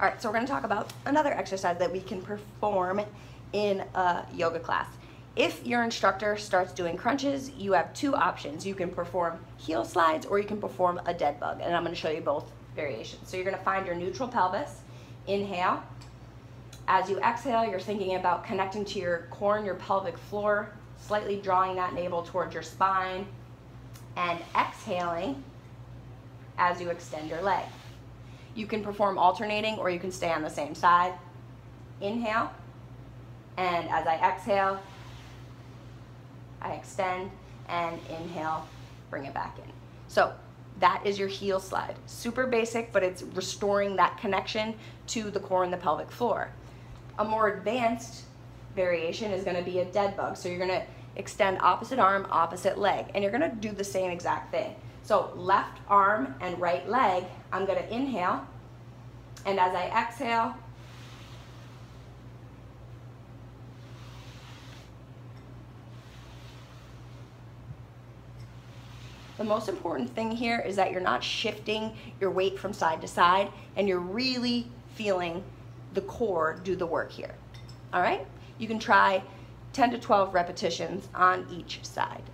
All right, so we're gonna talk about another exercise that we can perform in a yoga class. If your instructor starts doing crunches, you have two options. You can perform heel slides or you can perform a dead bug, and I'm gonna show you both variations. So you're gonna find your neutral pelvis, inhale. As you exhale, you're thinking about connecting to your core and your pelvic floor, slightly drawing that navel towards your spine, and exhaling as you extend your leg. You can perform alternating or you can stay on the same side. Inhale, and as I exhale, I extend and inhale, bring it back in. So that is your heel slide. Super basic, but it's restoring that connection to the core and the pelvic floor. A more advanced variation is gonna be a dead bug. So you're gonna extend opposite arm, opposite leg, and you're gonna do the same exact thing. So left arm and right leg, I'm gonna inhale, and as I exhale, The most important thing here is that you're not shifting your weight from side to side and you're really feeling the core do the work here. All right? You can try 10 to 12 repetitions on each side.